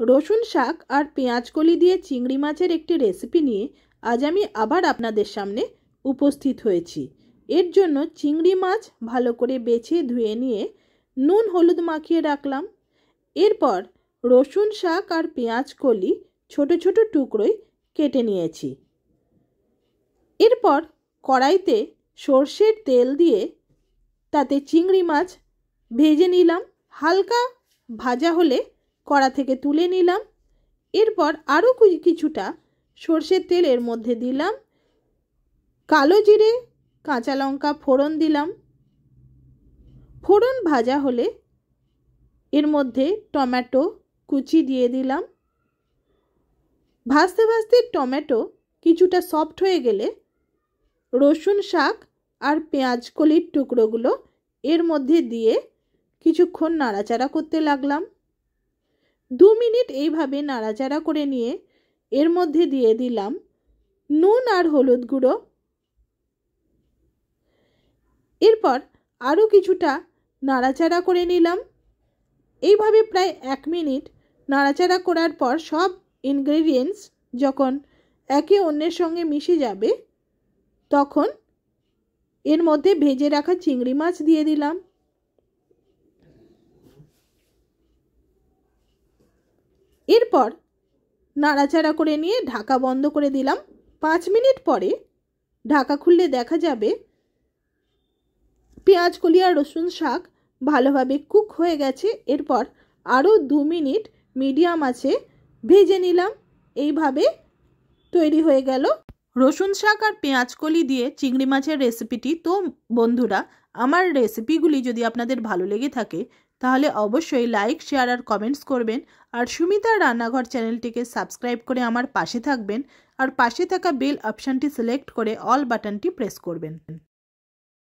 রসুন শাক আর পেঁয়াজ কলি দিয়ে চিংড়ি মাছের একটি রেসিপি নিয়ে আজ আমি আবার আপনাদের সামনে উপস্থিত হয়েছি। এর জন্য চিংড়ি মাছ ভালো করে বেছে ধুয়ে নিয়ে নুন হলুদ মাখিয়ে রাখলাম। এরপর রসুন শাক আর পেঁয়াজ কলি ছোট ছোট টুকরোয় কেটে নিয়েছি। এরপর কড়াইতে সর্ষের তেল দিয়ে তাতে চিংড়ি মাছ ভেজে নিলাম। হালকা ভাজা হলে কড়া থেকে তুলে নিলাম। এরপর আরও কিছুটা সর্ষের তেল এর মধ্যে দিলাম। কালো জিরে, কাঁচা লঙ্কা ফোড়ন দিলাম। ফোড়ন ভাজা হলে এর মধ্যে টমেটো কুচি দিয়ে দিলাম। ভাজতে ভাজতে টমেটো কিছুটা সফট হয়ে গেলে রসুন শাক আর পেঁয়াজ কলির টুকরোগুলো এর মধ্যে দিয়ে কিছুক্ষণ নাড়াচাড়া করতে লাগলাম। দু মিনিট এইভাবে নাড়াচাড়া করে নিয়ে এর মধ্যে দিয়ে দিলাম নুন আর হলুদ গুঁড়ো। এরপর আরও কিছুটা নাড়াচাড়া করে নিলাম। এইভাবে প্রায় এক মিনিট নাড়াচাড়া করার পর সব ইনগ্রেডিয়েন্টস যখন একে অন্যের সঙ্গে মিশে যাবে, তখন এর মধ্যে ভেজে রাখা চিংড়ি মাছ দিয়ে দিলাম। এরপর নাড়াচাড়া করে নিয়ে ঢাকা বন্ধ করে দিলাম। পাঁচ মিনিট পরে ঢাকা খুললে দেখা যাবে পেঁয়াজ, কলি আর রসুন শাক ভালোভাবে কুক হয়ে গেছে। এরপর আরও দু মিনিট মিডিয়াম আছে, ভেজে নিলাম। এইভাবে তৈরি হয়ে গেল। রসুন শাক আর পেঁয়াজ, কলি দিয়ে চিংড়ি মাছের রেসিপিটি তো বন্ধুরা, আমার রেসিপিগুলি যদি আপনাদের ভালো লেগে থাকে তাহলে অবশ্যই লাইক শেয়ার আর কমেন্টস করবেন। আর সুমিতার রান্নাঘর চ্যানেলটিকে সাবস্ক্রাইব করে আমার পাশে থাকবেন। আর পাশে থাকা বেল অপশানটি সিলেক্ট করে অল বাটনটি প্রেস করবেন।